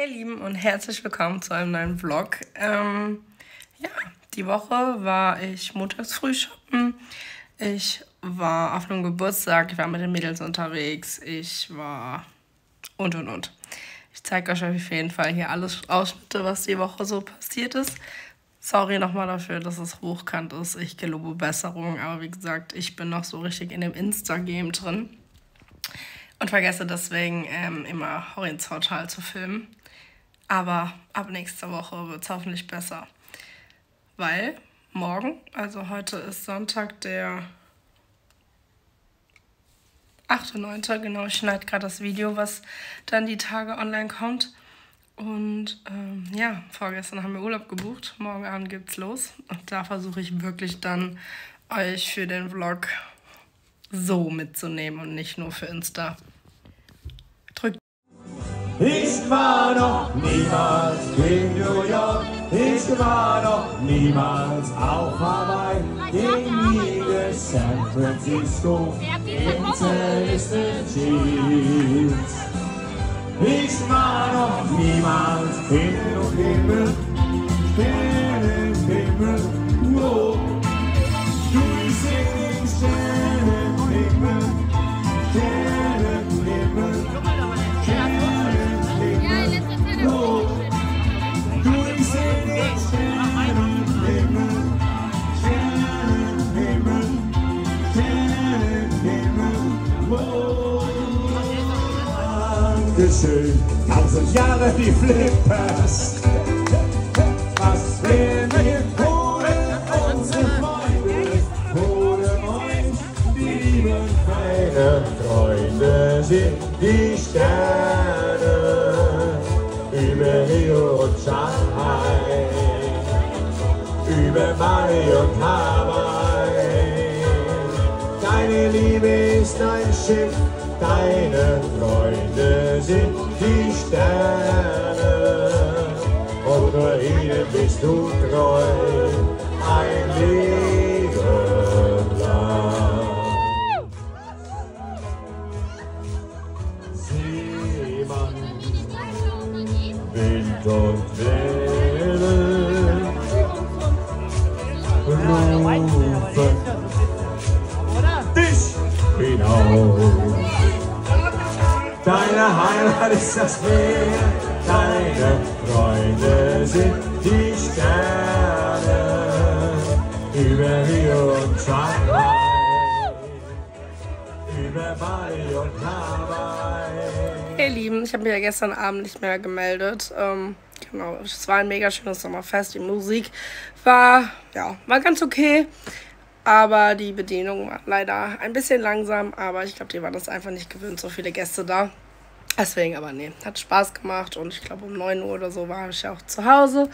Hey Lieben und herzlich willkommen zu einem neuen Vlog. Ähm, ja, die Woche war ich montags früh shoppen. Ich war auf einem Geburtstag, ich war mit den Mädels unterwegs. Ich war und und und. Ich zeige euch auf jeden Fall hier alles Ausschnitte, was die Woche so passiert ist. Sorry nochmal dafür, dass es hochkant ist. Ich gelobe Besserung, aber wie gesagt, ich bin noch so richtig in dem Insta-Game drin und vergesse deswegen ähm, immer horizontal zu filmen. Aber ab nächster Woche wird es hoffentlich besser. Weil morgen, also heute ist Sonntag, der 8.9. Genau, ich schneide gerade das Video, was dann die Tage online kommt. Und ähm, ja, vorgestern haben wir Urlaub gebucht. Morgen Abend geht's los. Und da versuche ich wirklich dann euch für den Vlog so mitzunehmen und nicht nur für Insta. Ich war noch niemals in New York, ich war noch niemals auf Hawaii, in Niede, San Francisco, in Celeste Jeans. Ich war noch niemals in Himmel, Himmel, Dankeschön, tausend Jahre die Flippers. Was wären wir ohne unsere Freunde, ohne euch, die lieben kleinen Freunde sind die Sterne über Rio und Shanghai, über Bali und Hawaii. Deine Liebe ist ein Schiff, deine Freunde sind die Sterne. Und nur ihnen bist du treu, ein Leben lang. Seemann, Wind und Wellen rufen dich hinaus. Deine Heimat ist das Meer, deine Freunde sind die Sterne über Rio und Shanghai, über Bali und Hawaii. Hey Lieben, ich habe mich ja gestern Abend nicht mehr gemeldet. Ähm, genau, es war ein mega schönes Sommerfest. Die Musik war, ja, war ganz okay. Aber die Bedienung war leider ein bisschen langsam. Aber ich glaube, die waren das einfach nicht gewöhnt, so viele Gäste da. Deswegen aber nee, hat Spaß gemacht. Und ich glaube, um 9 Uhr oder so war ich ja auch zu Hause.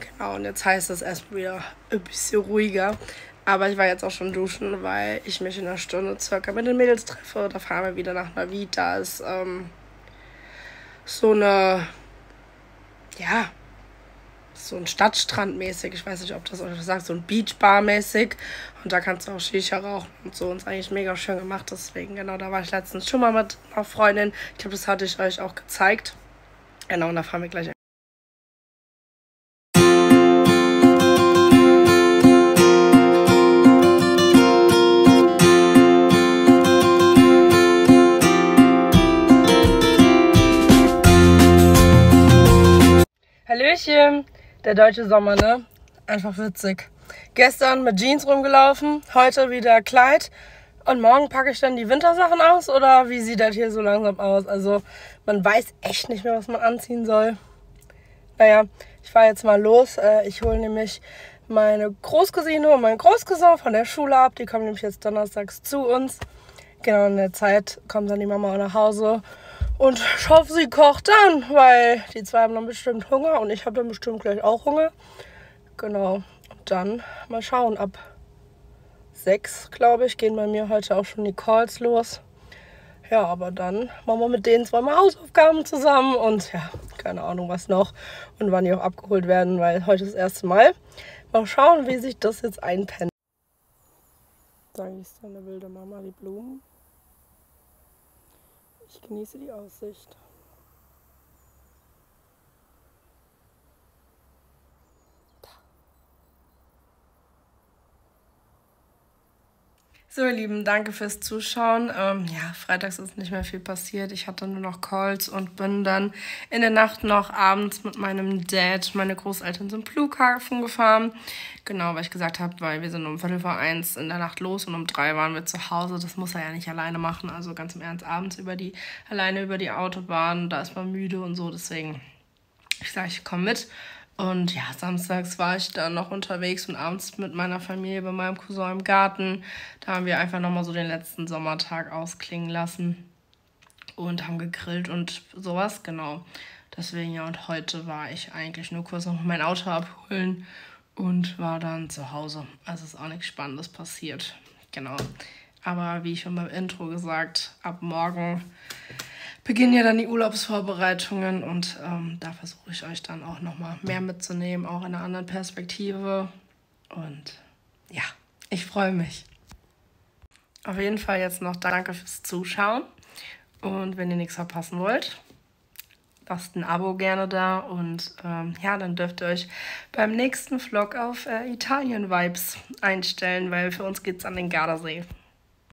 Genau, und jetzt heißt es erstmal wieder ein bisschen ruhiger. Aber ich war jetzt auch schon duschen, weil ich mich in einer Stunde circa mit den Mädels treffe. Da fahren wir wieder nach Navid. Da ist ähm, so eine, ja, so ein Stadtstrand mäßig. Ich weiß nicht, ob das euch sagt, so ein Beachbar mäßig. Und da kannst du auch Shisha rauchen und so. Und ist eigentlich mega schön gemacht. Deswegen, genau, da war ich letztens schon mal mit einer Freundin. Ich glaube, das hatte ich euch auch gezeigt. Genau, und da fahren wir gleich. Hallöchen! Der deutsche Sommer, ne? Einfach witzig. Gestern mit Jeans rumgelaufen, heute wieder Kleid. Und morgen packe ich dann die Wintersachen aus oder wie sieht das hier so langsam aus? Also man weiß echt nicht mehr, was man anziehen soll. Naja, ich fahre jetzt mal los. Äh, Ich hole nämlich meine Großcousine und meinen Großcousin von der Schule ab. Die kommen nämlich jetzt donnerstags zu uns. Genau in der Zeit kommt dann die Mama auch nach Hause. Und ich hoffe, sie kocht dann, weil die zwei haben dann bestimmt Hunger und ich habe dann bestimmt gleich auch Hunger. Genau. Und dann mal schauen. Ab sechs, glaube ich, gehen bei mir heute auch schon die Calls los. Ja, aber dann machen wir mit denen zweimal Hausaufgaben zusammen und ja, keine Ahnung was noch und wann die auch abgeholt werden, weil heute das erste Mal. Mal schauen, wie sich das jetzt einpennt. Da ist eine wilde Mama die Blumen. Ich genieße die Aussicht. So, ihr Lieben, danke fürs Zuschauen. Ähm, ja, freitags ist nicht mehr viel passiert. Ich hatte nur noch Calls und bin dann in der Nacht noch abends mit meinem Dad, meine Großeltern zum Flughafen gefahren. Genau, weil ich gesagt habe, weil wir sind um Viertel vor eins in der Nacht los und um drei waren wir zu Hause. Das muss er ja nicht alleine machen. Also ganz im Ernst, abends über die, alleine über die Autobahn, da ist man müde und so. Deswegen, ich sage, ich komme mit. Und ja, samstags war ich dann noch unterwegs und abends mit meiner Familie bei meinem Cousin im Garten. Da haben wir einfach nochmal so den letzten Sommertag ausklingen lassen und haben gegrillt und sowas, genau. Deswegen ja, und heute war ich eigentlich nur kurz noch mein Auto abholen und war dann zu Hause. Also ist auch nichts Spannendes passiert. Genau. Aber wie schon beim Intro gesagt, ab morgen beginnen ja dann die Urlaubsvorbereitungen und ähm, da versuche ich euch dann auch nochmal mehr mitzunehmen, auch in einer anderen Perspektive. Und ja, ich freue mich. Auf jeden Fall jetzt noch danke fürs Zuschauen. Und wenn ihr nichts verpassen wollt, lasst ein Abo gerne da. Und ähm, ja, dann dürft ihr euch beim nächsten Vlog auf äh, Italien-Vibes einstellen, weil für uns geht es an den Gardasee.